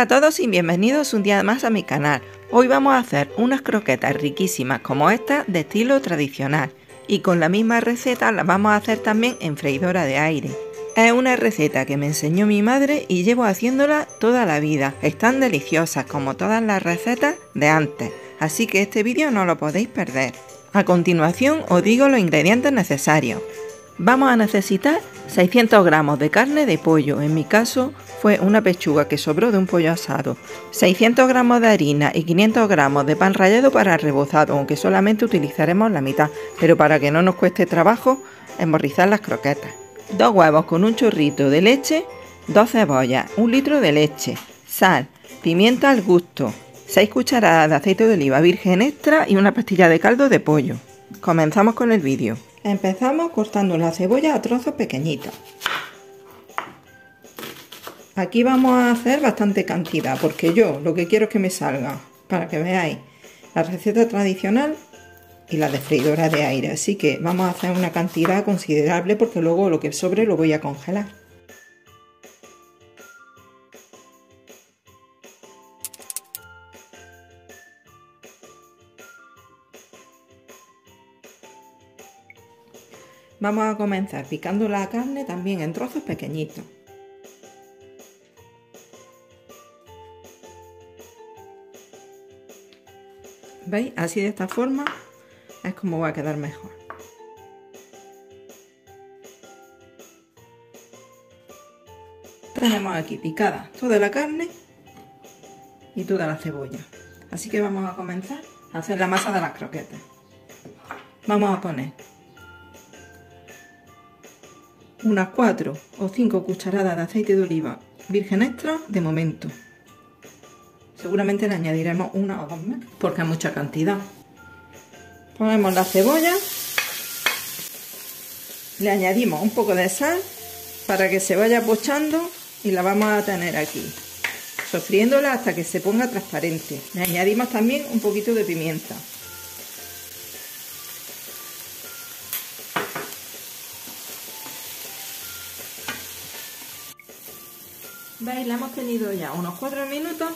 Hola a todos y bienvenidos un día más a mi canal. Hoy vamos a hacer unas croquetas riquísimas como esta de estilo tradicional y con la misma receta las vamos a hacer también en freidora de aire. Es una receta que me enseñó mi madre y llevo haciéndola toda la vida. Están deliciosas como todas las recetas de antes, así que este vídeo no lo podéis perder. A continuación os digo los ingredientes necesarios. Vamos a necesitar 600 gramos de carne de pollo, en mi caso fue una pechuga que sobró de un pollo asado, 600 gramos de harina y 500 gramos de pan rallado para rebozado, aunque solamente utilizaremos la mitad, pero para que no nos cueste trabajo emborrizar las croquetas. Dos huevos con un chorrito de leche, dos cebollas, un litro de leche, sal, pimienta al gusto, 6 cucharadas de aceite de oliva virgen extra y una pastilla de caldo de pollo. Comenzamos con el vídeo. Empezamos cortando la cebolla a trozos pequeñitos. Aquí vamos a hacer bastante cantidad porque yo lo que quiero es que me salga, para que veáis, la receta tradicional y la de freidora de aire. Así que vamos a hacer una cantidad considerable porque luego lo que sobre lo voy a congelar. Vamos a comenzar picando la carne también en trozos pequeñitos. ¿Veis? Así de esta forma es como va a quedar mejor. Tenemos aquí picada toda la carne y toda la cebolla. Así que vamos a comenzar a hacer la masa de las croquetas. Vamos a poner unas 4 o 5 cucharadas de aceite de oliva virgen extra de momento. Seguramente le añadiremos una o dos más porque es mucha cantidad. Ponemos la cebolla, le añadimos un poco de sal para que se vaya pochando y la vamos a tener aquí, sofriéndola hasta que se ponga transparente. Le añadimos también un poquito de pimienta. ¿Veis? La hemos tenido ya unos 4 minutos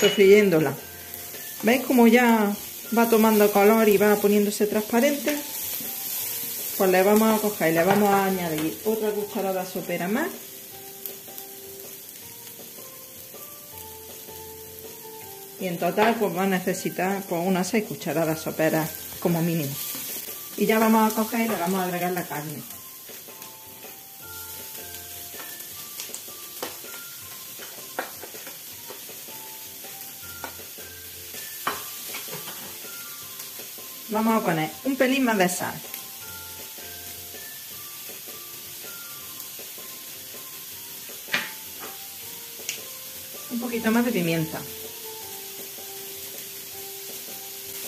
sofriéndola. ¿Veis como ya va tomando color y va poniéndose transparente? Pues le vamos a coger y le vamos a añadir otra cucharada sopera más. Y en total pues va a necesitar pues unas 6 cucharadas soperas como mínimo. Y ya vamos a coger y le vamos a agregar la carne. Vamos a poner un pelín más de sal. Un poquito más de pimienta.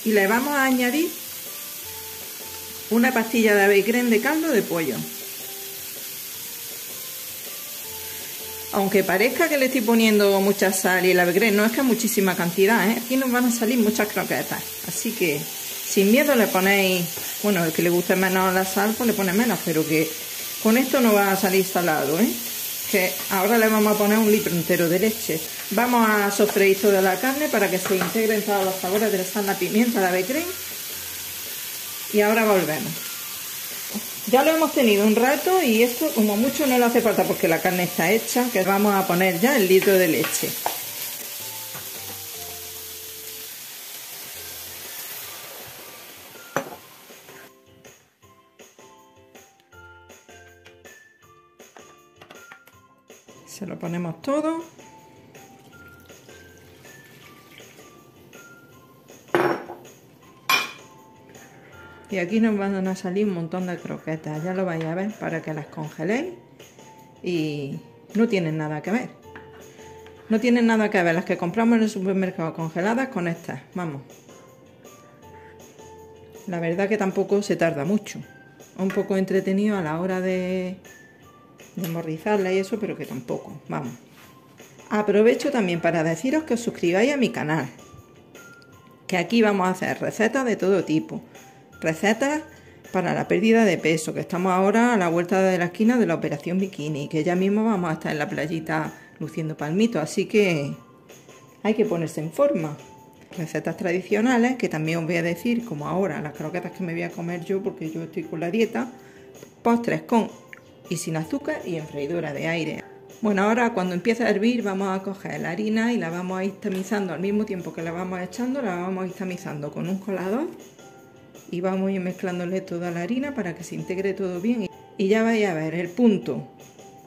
Y le vamos a añadir una pastilla de ave de caldo de pollo. Aunque parezca que le estoy poniendo mucha sal y el ave no es que muchísima cantidad, ¿eh? aquí nos van a salir muchas croquetas. Así que sin miedo le ponéis, bueno, el que le guste menos la sal, pues le pone menos, pero que con esto no va a salir salado, ¿eh? Que ahora le vamos a poner un litro entero de leche. Vamos a sofreír toda la carne para que se integren todos los sabores de la sal, la pimienta, la becrín. Y ahora volvemos. Ya lo hemos tenido un rato y esto como mucho no le hace falta porque la carne está hecha, que vamos a poner ya el litro de leche. Se lo ponemos todo. Y aquí nos van a salir un montón de croquetas ya lo vais a ver para que las congeléis. Y no tienen nada que ver. No tienen nada que ver las que compramos en el supermercado congeladas con estas vamos. La verdad que tampoco se tarda mucho. Un poco entretenido a la hora de de y eso, pero que tampoco, vamos. Aprovecho también para deciros que os suscribáis a mi canal, que aquí vamos a hacer recetas de todo tipo, recetas para la pérdida de peso, que estamos ahora a la vuelta de la esquina de la operación bikini, que ya mismo vamos a estar en la playita luciendo palmitos, así que hay que ponerse en forma. Recetas tradicionales que también os voy a decir, como ahora las croquetas que me voy a comer yo porque yo estoy con la dieta, postres con y sin azúcar y en freidora de aire. Bueno, ahora cuando empiece a hervir vamos a coger la harina y la vamos a ir tamizando al mismo tiempo que la vamos echando, la vamos a ir tamizando con un colador y vamos a ir mezclándole toda la harina para que se integre todo bien. Y ya vais a ver el punto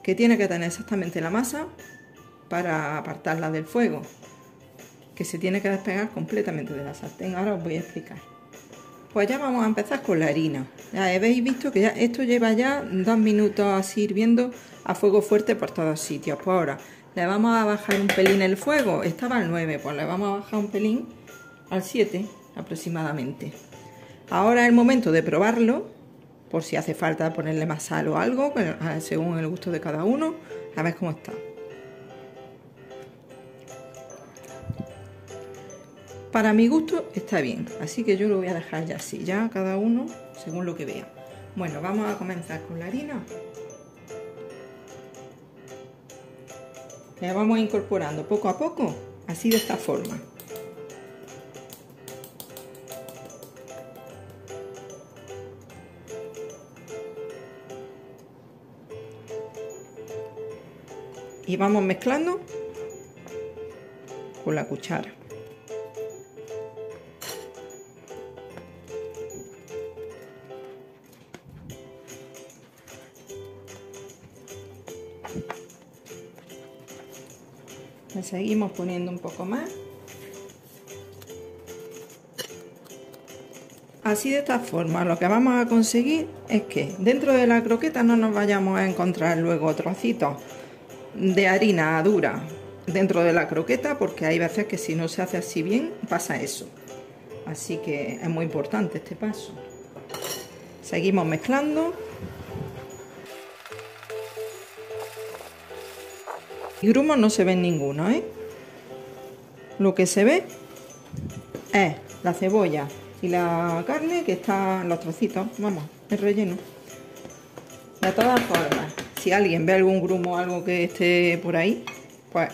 que tiene que tener exactamente la masa para apartarla del fuego que se tiene que despegar completamente de la sartén. Ahora os voy a explicar pues ya vamos a empezar con la harina. Ya habéis visto que ya esto lleva ya dos minutos así hirviendo a fuego fuerte por todos sitios. Pues ahora le vamos a bajar un pelín el fuego. Estaba al 9 pues le vamos a bajar un pelín al 7 aproximadamente. Ahora es el momento de probarlo por si hace falta ponerle más sal o algo, según el gusto de cada uno, a ver cómo está. Para mi gusto está bien, así que yo lo voy a dejar ya así, ya cada uno según lo que vea. Bueno, vamos a comenzar con la harina. La vamos incorporando poco a poco, así de esta forma. y vamos mezclando con la cuchara. Seguimos poniendo un poco más. Así de esta forma lo que vamos a conseguir es que dentro de la croqueta no nos vayamos a encontrar luego trocitos de harina dura dentro de la croqueta porque hay veces que si no se hace así bien pasa eso. Así que es muy importante este paso. Seguimos mezclando. Grumos no se ven ninguno, ¿eh? Lo que se ve es la cebolla y la carne que están los trocitos, vamos, el relleno. De todas formas, si alguien ve algún grumo o algo que esté por ahí, pues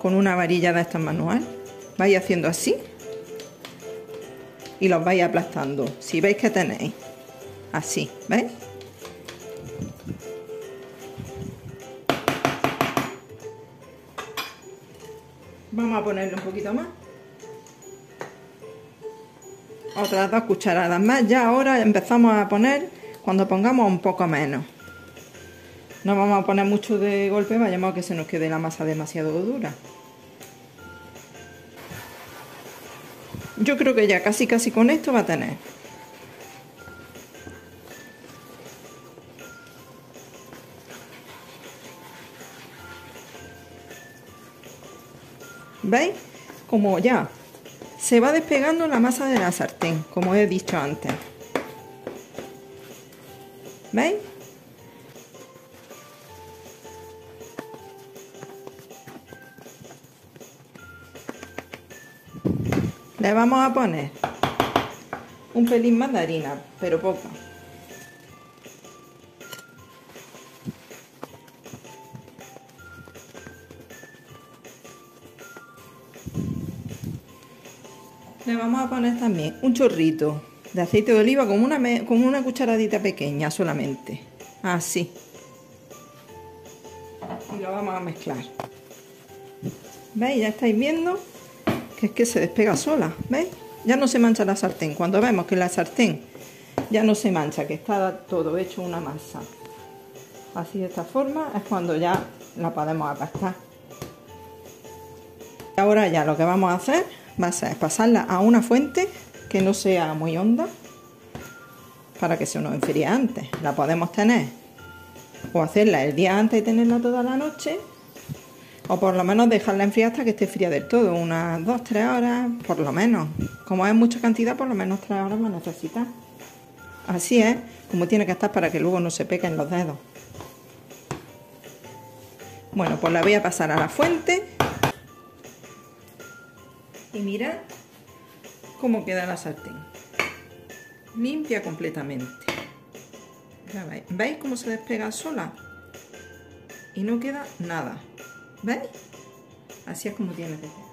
con una varilla de estas manual, vais haciendo así y los vais aplastando. Si veis que tenéis, así, ¿veis? Vamos a ponerle un poquito más. Otras dos cucharadas más. Ya ahora empezamos a poner cuando pongamos un poco menos. No vamos a poner mucho de golpe, vayamos a que se nos quede la masa demasiado dura. Yo creo que ya casi casi con esto va a tener. ¿Veis? Como ya se va despegando la masa de la sartén, como he dicho antes. ¿Veis? Le vamos a poner un pelín más de harina, pero poco. Le vamos a poner también un chorrito de aceite de oliva con una, con una cucharadita pequeña solamente. Así. Y lo vamos a mezclar. ¿Veis? Ya estáis viendo que es que se despega sola, ¿veis? Ya no se mancha la sartén. Cuando vemos que la sartén ya no se mancha, que está todo hecho una masa, así de esta forma, es cuando ya la podemos aplastar. Ahora ya lo que vamos a hacer va a pasarla a una fuente que no sea muy honda para que se nos enfríe antes. La podemos tener o hacerla el día antes y tenerla toda la noche o por lo menos dejarla enfriar hasta que esté fría del todo, unas 2-3 horas por lo menos. Como es mucha cantidad, por lo menos 3 horas va a necesitar. Así es, como tiene que estar para que luego no se pequen los dedos. Bueno, pues la voy a pasar a la fuente. Y mirad cómo queda la sartén. Limpia completamente. Veis. ¿Veis cómo se despega sola? Y no queda nada. ¿Veis? Así es como tiene que quedar.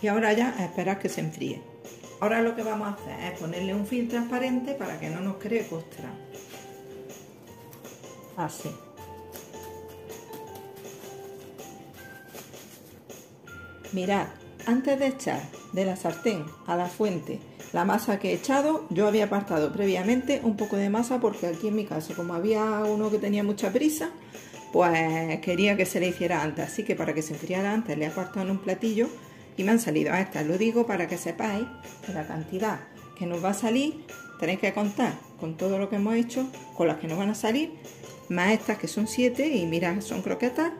Y ahora ya a esperar que se enfríe. Ahora lo que vamos a hacer es ponerle un film transparente para que no nos cree costra. Así. Mirad, antes de echar de la sartén a la fuente la masa que he echado, yo había apartado previamente un poco de masa porque aquí en mi casa, como había uno que tenía mucha prisa, pues quería que se le hiciera antes. Así que para que se enfriara antes le he apartado en un platillo y me han salido estas. Lo digo para que sepáis que la cantidad que nos va a salir tenéis que contar con todo lo que hemos hecho, con las que nos van a salir, más estas que son 7 y mirad, son croquetas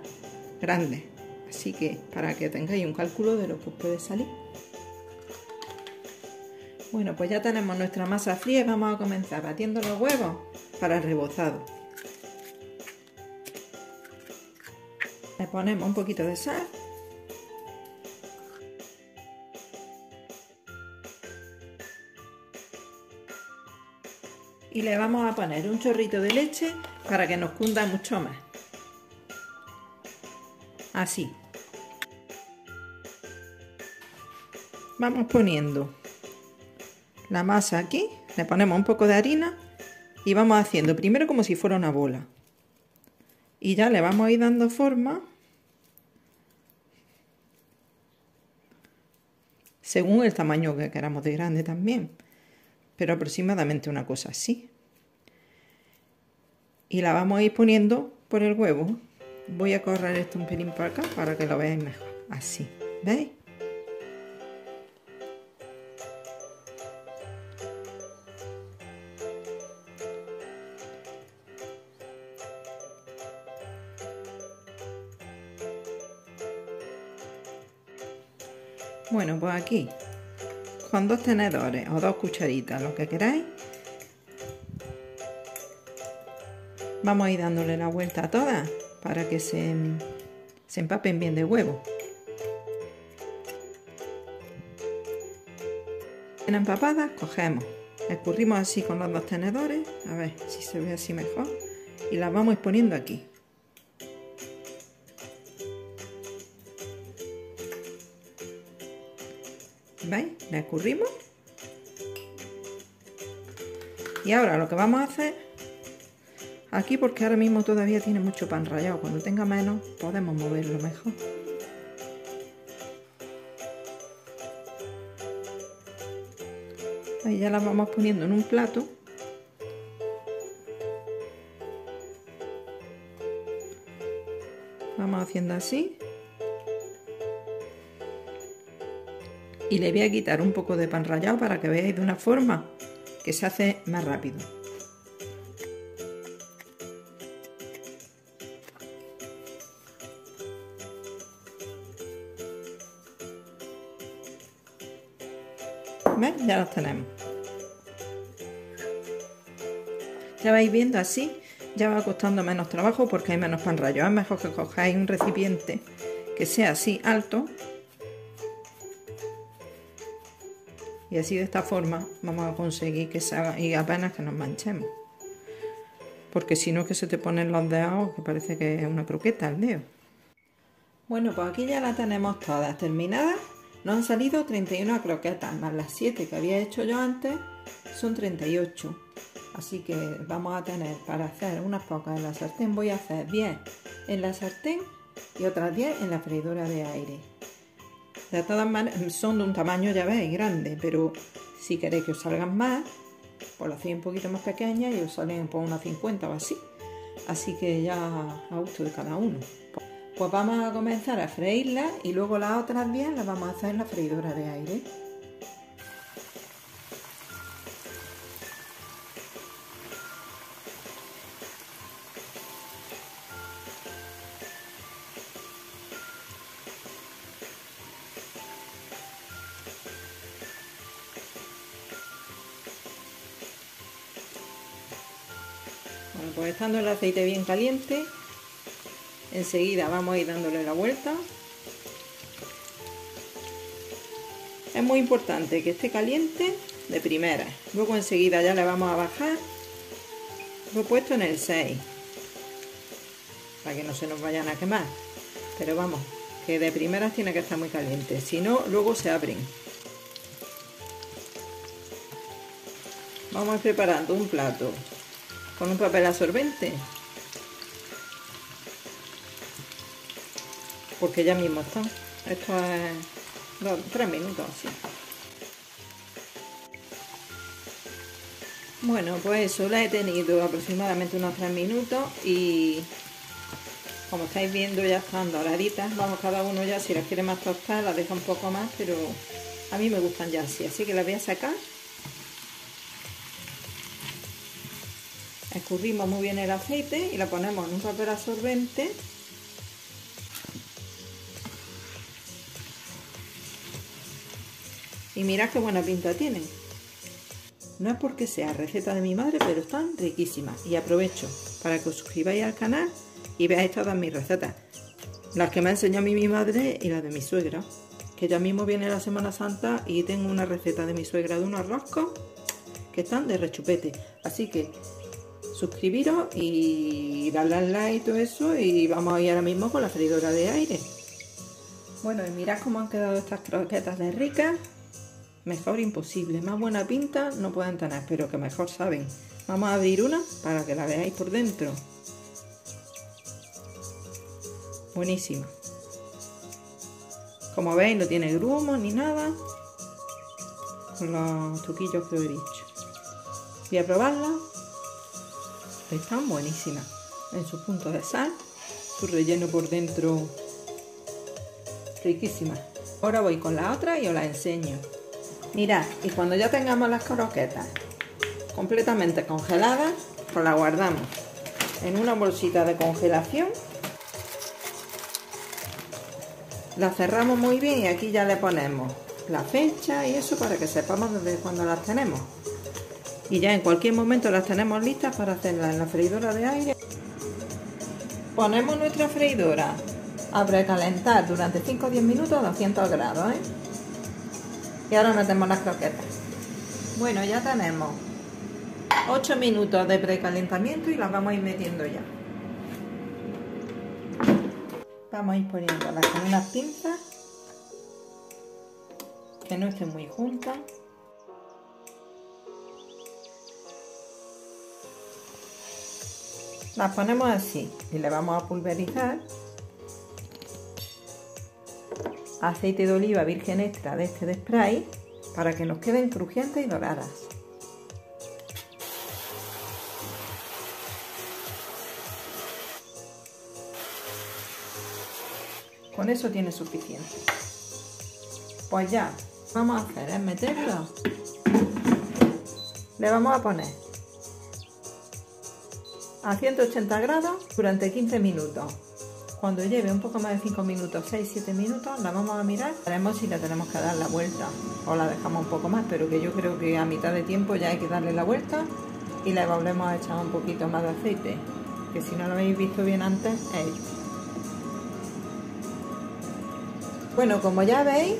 grandes. Así que para que tengáis un cálculo de lo que os puede salir. Bueno, pues ya tenemos nuestra masa fría y vamos a comenzar batiendo los huevos para el rebozado. Le ponemos un poquito de sal y le vamos a poner un chorrito de leche para que nos cunda mucho más. Así. Vamos poniendo la masa aquí, le ponemos un poco de harina y vamos haciendo primero como si fuera una bola. Y ya le vamos a ir dando forma según el tamaño que queramos de grande también pero aproximadamente una cosa así. Y la vamos a ir poniendo por el huevo. Voy a correr esto un pelín para acá para que lo veáis mejor. Así, ¿veis? Bueno, pues aquí con dos tenedores o dos cucharitas, lo que queráis. Vamos a ir dándole la vuelta a todas para que se, se empapen bien de huevo. En empapadas cogemos, escurrimos así con los dos tenedores, a ver si se ve así mejor, y las vamos poniendo aquí. ¿Veis? Le escurrimos. Y ahora lo que vamos a hacer, aquí porque ahora mismo todavía tiene mucho pan rallado, cuando tenga menos podemos moverlo mejor. Ahí ya las vamos poniendo en un plato. Vamos haciendo así. y le voy a quitar un poco de pan rallado para que veáis de una forma que se hace más rápido. ¿Ves? Ya los tenemos. Ya vais viendo así, ya va costando menos trabajo porque hay menos pan rallado. Es mejor que cojáis un recipiente que sea así alto y así de esta forma vamos a conseguir que se haga y apenas que nos manchemos porque si no que se te ponen los dedos que parece que es una croqueta el dedo bueno pues aquí ya la tenemos todas terminadas nos han salido 31 croquetas más las 7 que había hecho yo antes son 38 así que vamos a tener para hacer unas pocas en la sartén voy a hacer 10 en la sartén y otras 10 en la freidora de aire de todas maneras, son de un tamaño, ya veis, grande, pero si queréis que os salgan más, pues lo hacéis un poquito más pequeña y os salen por unas 50 o así. Así que ya a gusto de cada uno. Pues vamos a comenzar a freírlas y luego las otras bien las vamos a hacer en la freidora de aire. pues estando el aceite bien caliente, enseguida vamos a ir dándole la vuelta. Es muy importante que esté caliente de primera. Luego enseguida ya le vamos a bajar. Lo he puesto en el 6. Para que no se nos vayan a quemar. Pero vamos, que de primeras tiene que estar muy caliente, si no, luego se abren. Vamos a ir preparando un plato con un papel absorbente. Porque ya mismo está. Esto es tres minutos así. Bueno, pues eso la he tenido aproximadamente unos tres minutos y como estáis viendo ya están doraditas. Vamos, cada uno ya si las quiere más tostadas las deja un poco más, pero a mí me gustan ya así. Así que las voy a sacar. Escurrimos muy bien el aceite y la ponemos en un papel absorbente. Y mirad qué buena pinta tienen. No es porque sea receta de mi madre, pero están riquísimas. Y aprovecho para que os suscribáis al canal y veáis todas mis recetas. Las que me ha enseñado mi madre y las de mi suegra. Que ya mismo viene la Semana Santa y tengo una receta de mi suegra de unos roscos que están de rechupete. Así que suscribiros y darle al like y todo eso y vamos a ir ahora mismo con la freidora de aire. Bueno, y mirad cómo han quedado estas croquetas de ricas Mejor imposible, más buena pinta no pueden tener, pero que mejor saben. Vamos a abrir una para que la veáis por dentro. Buenísima. Como veis no tiene grumos ni nada. Con los truquillos que os he dicho. Voy a probarla. Están buenísimas. En su punto de sal. Su relleno por dentro. Riquísima. Ahora voy con la otra y os la enseño. Mirad, y cuando ya tengamos las croquetas completamente congeladas, pues las guardamos en una bolsita de congelación. La cerramos muy bien y aquí ya le ponemos la fecha y eso para que sepamos desde cuándo las tenemos. Y ya en cualquier momento las tenemos listas para hacerlas en la freidora de aire. Ponemos nuestra freidora a precalentar durante 5 o 10 minutos a 200 grados. ¿eh? Y ahora metemos las croquetas. Bueno, ya tenemos 8 minutos de precalentamiento y las vamos a ir metiendo ya. Vamos a ir poniéndolas con unas pinzas que no estén muy juntas. Las ponemos así y le vamos a pulverizar aceite de oliva virgen extra de este de spray para que nos queden crujientes y doradas. Con eso tiene suficiente. Pues ya, vamos a hacer es meterlo. Le vamos a poner a 180 grados durante 15 minutos. Cuando lleve un poco más de 5 minutos, 6-7 minutos, la vamos a mirar. Veremos si le tenemos que dar la vuelta o la dejamos un poco más, pero que yo creo que a mitad de tiempo ya hay que darle la vuelta y le volvemos a echar un poquito más de aceite, que si no lo habéis visto bien antes, es Bueno, como ya veis,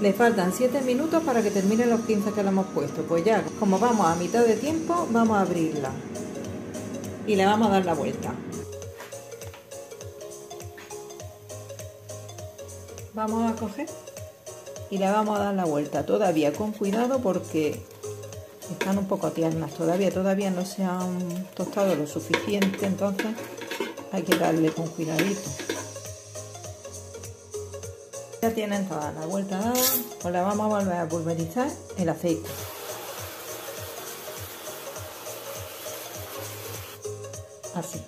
le faltan 7 minutos para que termine los 15 que le hemos puesto. Pues ya, como vamos a mitad de tiempo, vamos a abrirla y le vamos a dar la vuelta. Vamos a coger y le vamos a dar la vuelta todavía con cuidado porque están un poco tiernas todavía, todavía no se han tostado lo suficiente, entonces hay que darle con cuidadito. Ya tienen toda la vuelta dada, pues la vamos a volver a pulverizar el aceite. Así.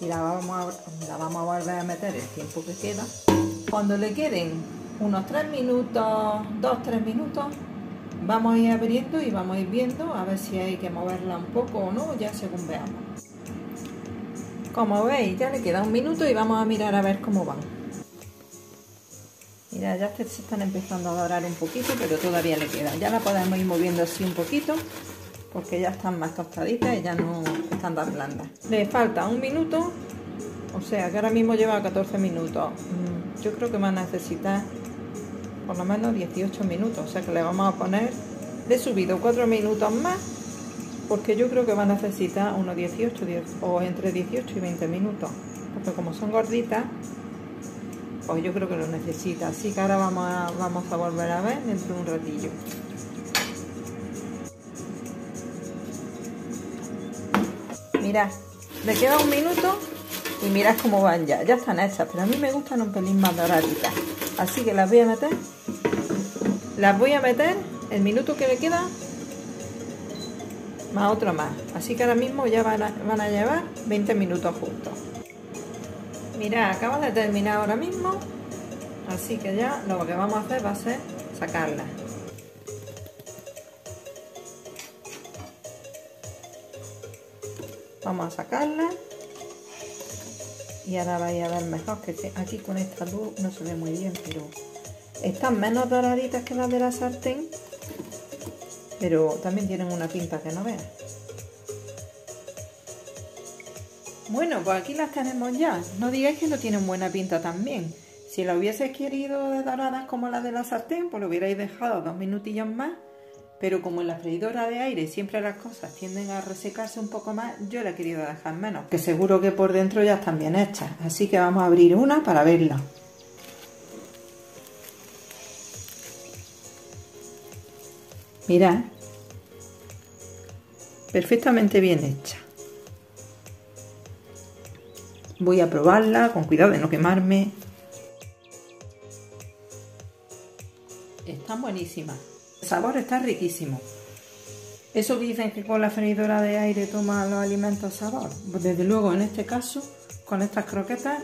Y la vamos a, la vamos a volver a meter el tiempo que queda. Cuando le queden unos 3 minutos, 2-3 minutos, vamos a ir abriendo y vamos a ir viendo a ver si hay que moverla un poco o no, ya según veamos. Como veis, ya le queda un minuto y vamos a mirar a ver cómo van. Mira, ya se están empezando a dorar un poquito, pero todavía le queda. Ya la podemos ir moviendo así un poquito, porque ya están más tostaditas y ya no están tan blandas. Le falta un minuto, o sea que ahora mismo lleva 14 minutos. Mm, yo creo que va a necesitar por lo menos 18 minutos. O sea que le vamos a poner, he subido 4 minutos más porque yo creo que va a necesitar unos 18 o entre 18 y 20 minutos. Porque como son gorditas, pues yo creo que lo necesita. Así que ahora vamos a, vamos a volver a ver dentro de un ratillo. Mirad, le queda un minuto y mirad cómo van ya. Ya están hechas, pero a mí me gustan un pelín más doraditas. Así que las voy a meter. Las voy a meter el minuto que le queda más otro más. Así que ahora mismo ya van a, llevar 20 minutos juntos. Mirad, acabo de terminar ahora mismo. Así que ya lo que vamos a hacer va a ser sacarla. Vamos a sacarla. Y ahora vais a ver mejor que aquí con esta luz no se ve muy bien, pero están menos doraditas que las de la sartén pero también tienen una pinta que no veas. Bueno, pues aquí las tenemos ya. No digáis que no tienen buena pinta también. Si la hubieses querido de doradas como la de la sartén, pues lo hubierais dejado dos minutillos más. Pero como en la freidora de aire siempre las cosas tienden a resecarse un poco más, yo la he querido dejar menos. Que seguro que por dentro ya están bien hechas. Así que vamos a abrir una para verla. Mirad. Perfectamente bien hecha. Voy a probarla con cuidado de no quemarme. Está buenísima. Sabor está riquísimo. Eso dicen que con la freidora de aire toma los alimentos sabor. Desde luego en este caso, con estas croquetas,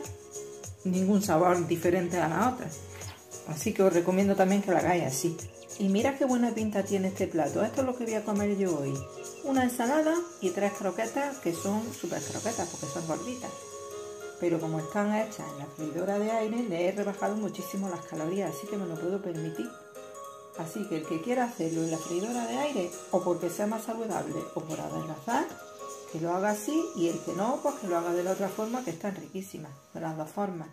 ningún sabor diferente a las otras. Así que os recomiendo también que la hagáis así. Y mira qué buena pinta tiene este plato. Esto es lo que voy a comer yo hoy. Una ensalada y tres croquetas que son súper croquetas porque son gorditas. Pero como están hechas en la freidora de aire, le he rebajado muchísimo las calorías, así que me lo puedo permitir. Así que el que quiera hacerlo en la freidora de aire, o porque sea más saludable, o por adelgazar, que lo haga así, y el que no, pues que lo haga de la otra forma, que están riquísimas, de las dos formas.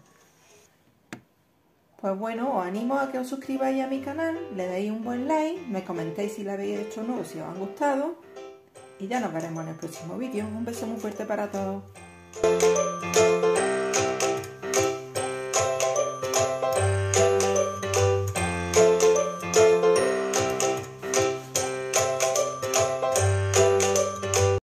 Pues bueno, os animo a que os suscribáis a mi canal, le deis un buen like, me comentéis si lo habéis hecho o no, si os han gustado. Y ya nos veremos en el próximo vídeo. Un beso muy fuerte para todos.